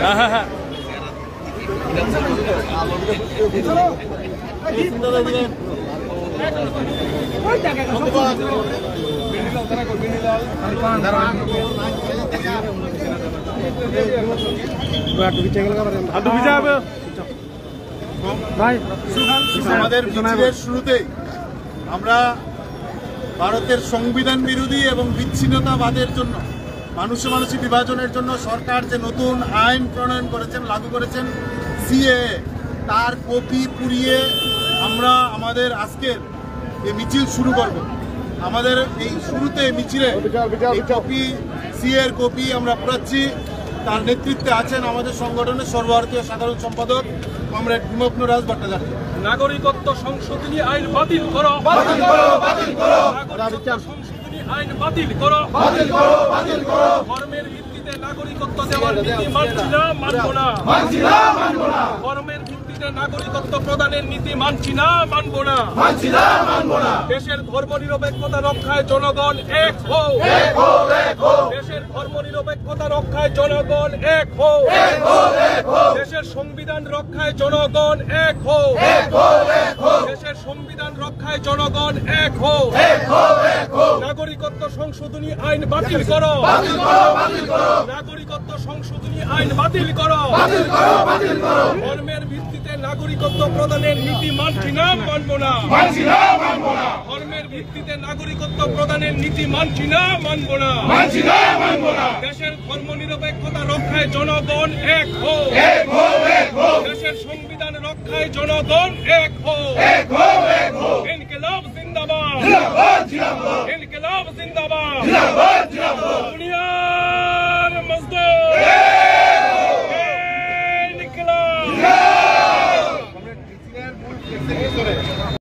হ্যাঁ হ্যাঁ হ্যাঁ আমাদের শুরুতেই আমরা ভারতের সংবিধান বিরোধী এবং বিচ্ছিন্নতাবাদের জন্য মানুষে মানুষে বিভাজনের জন্য সরকার যে নতুন আইন প্রণয়ন করেছেন লাগু করেছেন সিএ তার কপি পুড়িয়ে আমরা আমাদের আজকের এই মিছিল শুরু করব। আমাদের এই শুরুতে মিছিলে কপি সিএ এর কপি আমরা পুরাচ্ছি তার নেতৃত্বে আছেন আমাদের সংগঠনের সর্বভারতীয় সাধারণ সম্পাদক কমরেড বিমগ্ন রাজ ভট্টাচার্য নাগরিকত্ব সংশোধনী আইন বাতিল করো। বাতিল করো বাতিল করো। নাগরিকত্ব সংশোধনী আইন বাতিল করো। বাতিল করো বাতিল করো। ধর্মের ভিত্তিতে নাগরিকত্ব দেওয়ার নীতি মানছি না মানবো না। মানছি না মানবো না। ধর্মের নাগরিকত্ব প্রদানের নীতি মানছি না মানবো না। মানছি না মানবো না। দেশের ধর্মনিরপেক্ষতা রক্ষায় জনগণ এক হও। এক হও এক হও। দেশের ধর্মনিরপেক্ষতা রক্ষায় জনগণ এক হও। এক হও এক হও। দেশের সংবিধান রক্ষায় জনগণ এক হও। এক হও এক হও। দেশের সংবিধান রক্ষায় জনগণ এক হও। এক হও এক হও। নাগরিকত্ব সংশোধনী আইন বাতিল করো। বাতিল করো বাতিল করো। নাগরিকত্ব সংশোধনী আইন বাতিল করো। বাতিল করো বাতিল করো। ধর্মের নাগরিকত্ব প্রদানের নীতি মানছি না মানবো না। মানছি না মানবো না। ধর্মের ভিত্তিতে নাগরিকত্ব প্রদানের নীতি মানছি না মানবো না। মানছি না মানবো না। দেশের ধর্মনিরপেক্ষতা রক্ষায় জনগণ এক হো। এক হো এক হো। দেশের সংবিধান রক্ষায় জনগণ এক হো। এক হো এক হো। ইনকিলাব জিন্দাবাদ। জিন্দাবাদ জিন্দাবাদ। ইনকিলাব জিন্দাবাদ।